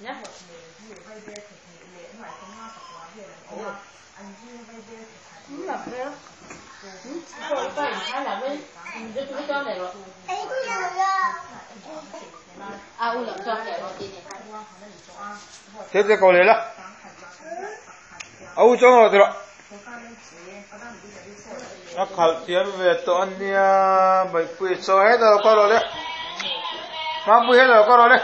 nhá lập nữa rồi phải là bên giúp nó cho này rồi à u lập cho này rồi thì thế thì câu này là ấu cho rồi rồi nó khảo tiền về tôi anh à, mày quỳ cho số hết rồi coi rồi đấy mà bùi hết rồi có rồi đấy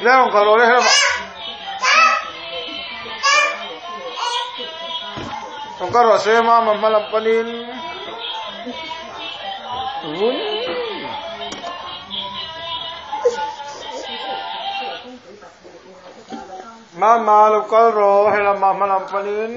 lên không có rồi đấy hết rồi không có rồi xem mà mà làm panin vun mà mà lo có rồi hay là mà làm panin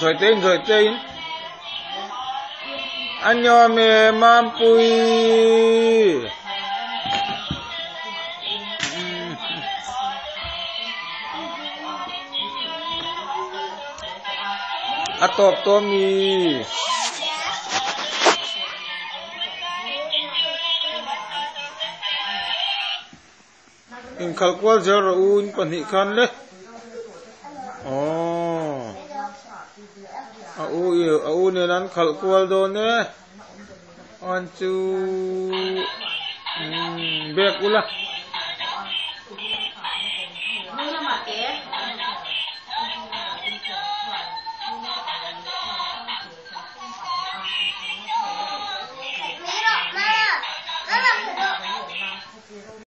rồi tên rồi tên. Anh anyo mẹ mam pui. Atop to mi in khal kwal zero un pan hi khan le oh อีอูเนนั้นขลกวลโดนเนอันจูเบกุละ